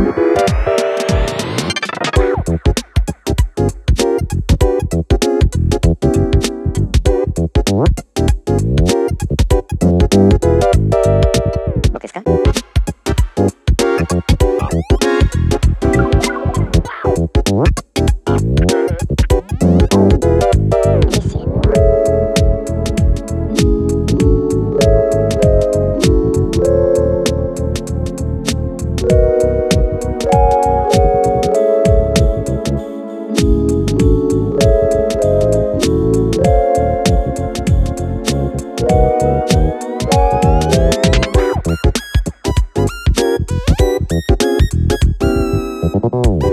Okay Oh.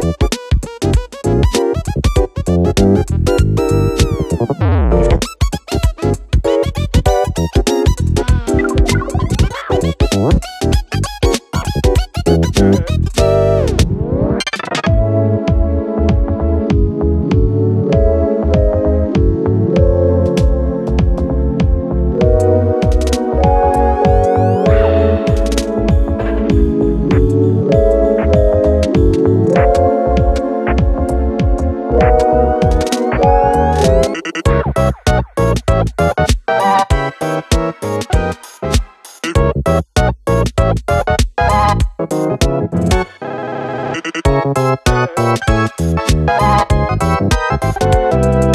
Thank you.